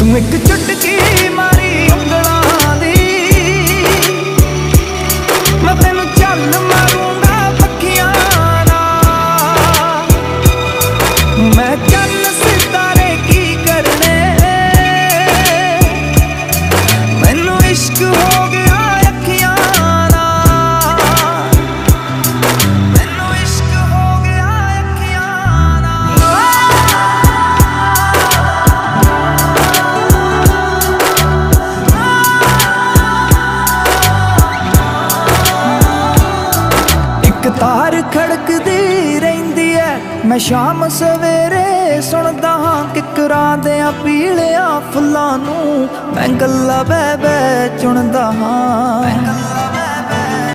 ਤੂੰ ਇੱਕ ਚੁਟਕੀ ਮਾਰੀ ਉਂਗਲਾਂ ਦੀ। ਮੈਂ ਤੈਨੂੰ ਚੱਲ ਤਾਰ ਖੜਕਦੀ ਰਹਿੰਦੀ ਐ। ਮੈਂ ਸ਼ਾਮ ਸਵੇਰੇ ਸੁਣਦਾ ਹਾਂ ਕਿਕਰਾਂ ਦੇ ਆ ਪੀਲਿਆਂ ਫੁੱਲਾਂ ਨੂੰ। ਮੈਂ ਗੱਲਾਂ ਬਹਿ ਬਹਿ ਚੁਣਦਾ ਹਾਂ।